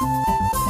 Música